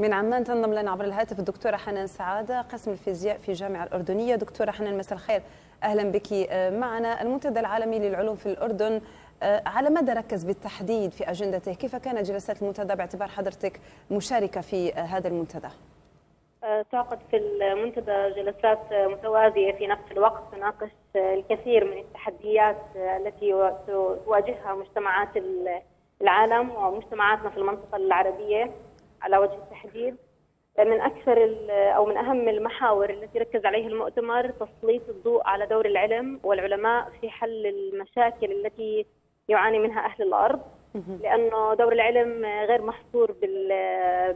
من عمان تنضم لنا عبر الهاتف الدكتورة حنان سعادة قسم الفيزياء في الجامعة الأردنية. دكتورة حنان مساء الخير. أهلا بك معنا المنتدى العالمي للعلوم في الأردن. على ماذا ركز بالتحديد في أجندته؟ كيف كانت جلسات المنتدى؟ باعتبار حضرتك مشاركة في هذا المنتدى. تعقد في المنتدى جلسات متوازية في نفس الوقت تناقش الكثير من التحديات التي تواجهها مجتمعات العالم ومجتمعاتنا في المنطقة العربية. على وجه التحديد من أكثر أو من أهم المحاور التي ركز عليها المؤتمر تسليط الضوء على دور العلم والعلماء في حل المشاكل التي يعاني منها أهل الأرض. لأنه دور العلم غير محصور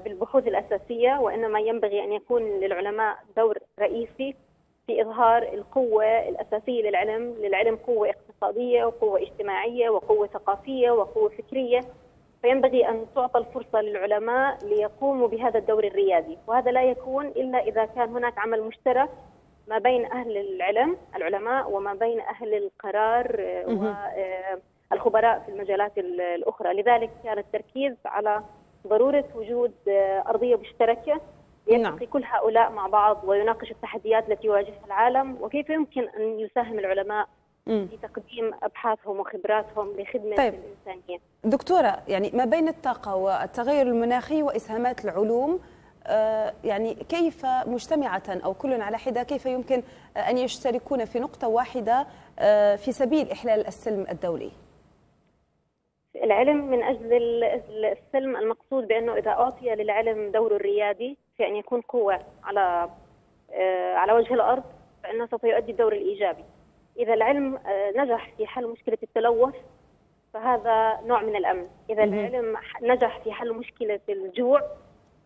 بالبحوث الأساسية وإنما ينبغي أن يكون للعلماء دور رئيسي في إظهار القوة الأساسية للعلم، للعلم قوة اقتصادية وقوة اجتماعية وقوة ثقافية وقوة فكرية. فينبغي أن تعطى الفرصة للعلماء ليقوموا بهذا الدور الريادي وهذا لا يكون إلا إذا كان هناك عمل مشترك ما بين أهل العلم العلماء وما بين أهل القرار والخبراء في المجالات الأخرى. لذلك كان التركيز على ضرورة وجود أرضية مشتركة يلتقي كل هؤلاء مع بعض ويناقش التحديات التي يواجهها العالم وكيف يمكن أن يساهم العلماء في تقديم أبحاثهم وخبراتهم لخدمة طيب. الإنسانية. دكتورة يعني ما بين الطاقة والتغير المناخي وإسهامات العلوم آه يعني كيف مجتمعة أو كل على حدة كيف يمكن أن يشتركون في نقطة واحدة آه في سبيل إحلال السلم الدولي العلم من أجل السلم المقصود بأنه إذا أعطي للعلم دور الريادي في أن يكون قوة على آه على وجه الأرض فإنه سوف يؤدي الدور الإيجابي إذا العلم نجح في حل مشكلة التلوث فهذا نوع من الأمن. إذا العلم نجح في حل مشكلة الجوع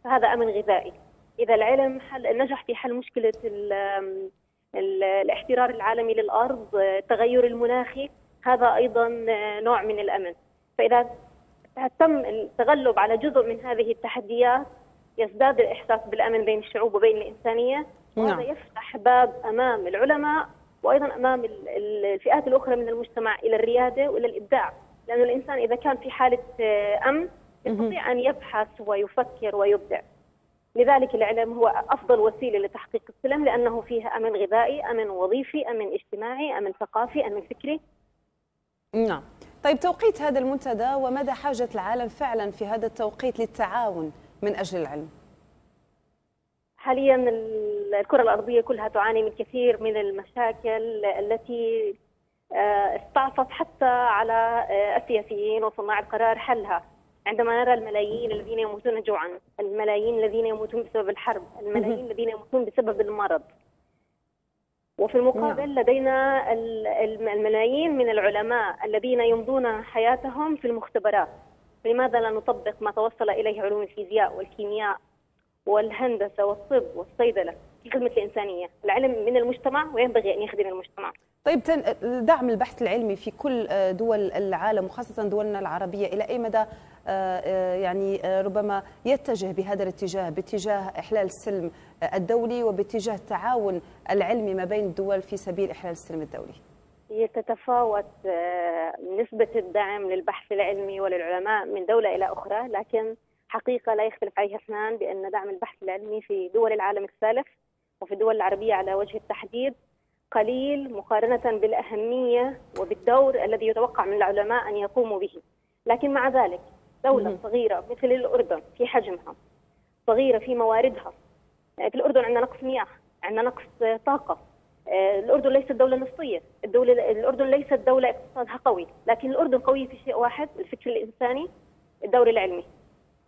فهذا أمن غذائي. إذا العلم حل نجح في حل مشكلة ال ال الاحترار العالمي للأرض التغير المناخي هذا أيضا نوع من الأمن. فإذا تم التغلب على جزء من هذه التحديات يزداد الإحساس بالأمن بين الشعوب وبين الإنسانية وهذا يفتح باب أمام العلماء وأيضا أمام الفئات الأخرى من المجتمع إلى الريادة وإلى الإبداع، لأنه الإنسان إذا كان في حالة أمن يستطيع أن يبحث ويفكر ويبدع. لذلك العلم هو أفضل وسيلة لتحقيق السلم لأنه فيها أمن غذائي، أمن وظيفي، أمن اجتماعي، أمن ثقافي، أمن فكري. نعم. طيب توقيت هذا المنتدى ومدى حاجة العالم فعلا في هذا التوقيت للتعاون من أجل العلم؟ حاليا الكرة الأرضية كلها تعاني من كثير من المشاكل التي استعصت حتى على السياسيين وصناع القرار حلها. عندما نرى الملايين الذين يموتون جوعا الملايين الذين يموتون بسبب الحرب الملايين الذين يموتون بسبب المرض. وفي المقابل لدينا الملايين من العلماء الذين يمضون حياتهم في المختبرات. لماذا لا نطبق ما توصل إليه علوم الفيزياء والكيمياء والهندسة والطب والصيدلة؟ في خدمه الإنسانية، العلم من المجتمع وينبغي أن يخدم المجتمع. طيب دعم البحث العلمي في كل دول العالم وخاصة دولنا العربية إلى أي مدى يعني ربما يتجه بهذا الاتجاه باتجاه إحلال السلم الدولي وباتجاه التعاون العلمي ما بين الدول في سبيل إحلال السلم الدولي؟ هي تتفاوت نسبة الدعم للبحث العلمي وللعلماء من دولة إلى أخرى لكن حقيقة لا يختلف عليها اثنان بأن دعم البحث العلمي في دول العالم الثالث وفي الدول العربية على وجه التحديد قليل مقارنة بالأهمية وبالدور الذي يتوقع من العلماء أن يقوموا به. لكن مع ذلك دولة صغيرة مثل الأردن في حجمها صغيرة في مواردها. في الأردن عندنا نقص مياه عندنا نقص طاقة. الأردن ليست دولة نفطية الدولة الأردن ليست دولة اقتصادها قوي لكن الأردن قوية في شيء واحد الفكر الإنساني الدور العلمي.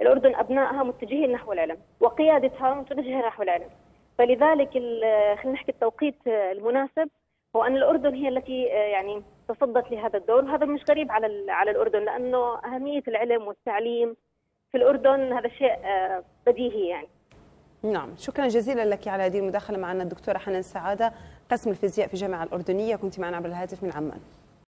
الأردن أبنائها متجهين نحو العلم وقيادتها متجهة نحو العلم. فلذلك خلينا نحكي التوقيت المناسب هو أن الأردن هي التي يعني تصدت لهذا الدور. وهذا مش غريب على على الأردن لأنه أهمية العلم والتعليم في الأردن هذا شيء بديهي يعني. نعم. شكرا جزيلا لك على هذه المداخلة معنا الدكتورة حنان سعادة قسم الفيزياء في الجامعة الأردنية. كنت معنا عبر الهاتف من عمان.